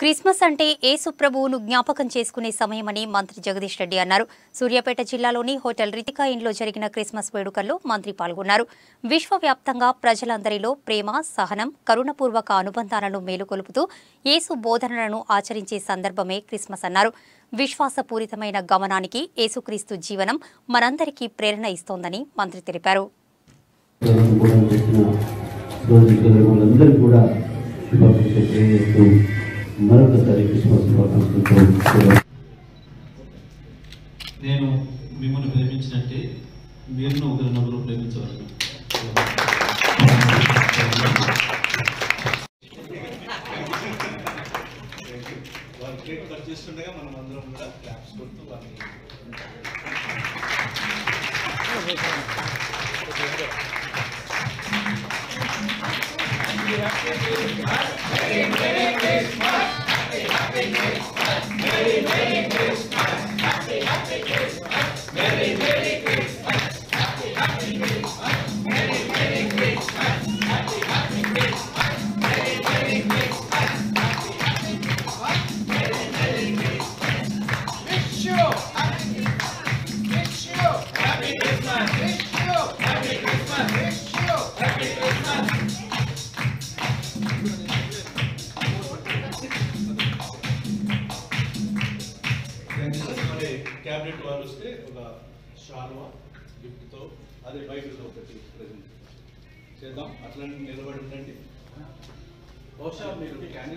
Christmas అంటే ఏసుప్రభువును జ్ఞాపకం చేసుకునే సమయమని మంత్రి జగదీష్ రెడ్డి అన్నారు. సూర్యాపేట జిల్లాలోని హోటల్ రితికా ఇంట్లో జరిగిన క్రిస్మస్ వేడుకల్లో మంత్రి పాల్గొన్నారు. విశ్వవ్యాప్తంగా ప్రజలందరిలో ప్రేమ సహనం కరుణపూర్వక అనుబంధాలను మేలుకొలుపుతూ ఏసు బోధనలను ఆచరించే సందర్భమే క్రిస్మస్ అన్నారు. విశ్వాసపూరితమైన గమనానికి ఏసుక్రీస్తు జీవనం మనందరికీ ప్రేరణ ఇస్తోందని మంత్రి తెలిపారు. కూడా మరొక రోజు మరొకసారి నేను మిమ్మల్ని ప్రేమించినట్టే మీరు ఒకరినొకరు ప్రేమించవచ్చు చేస్తుండగా మనం అందరం కూడా క్లాప్స్ కొడుతూ వాళ్ళని Cabinet wall is there for the Sharma. గిఫ్ట్తో అదే బైబిల్ ఒకటి ప్రజెంట్ చేద్దాం. అట్లా నిలబడి ఉండండి బహుశా మీరు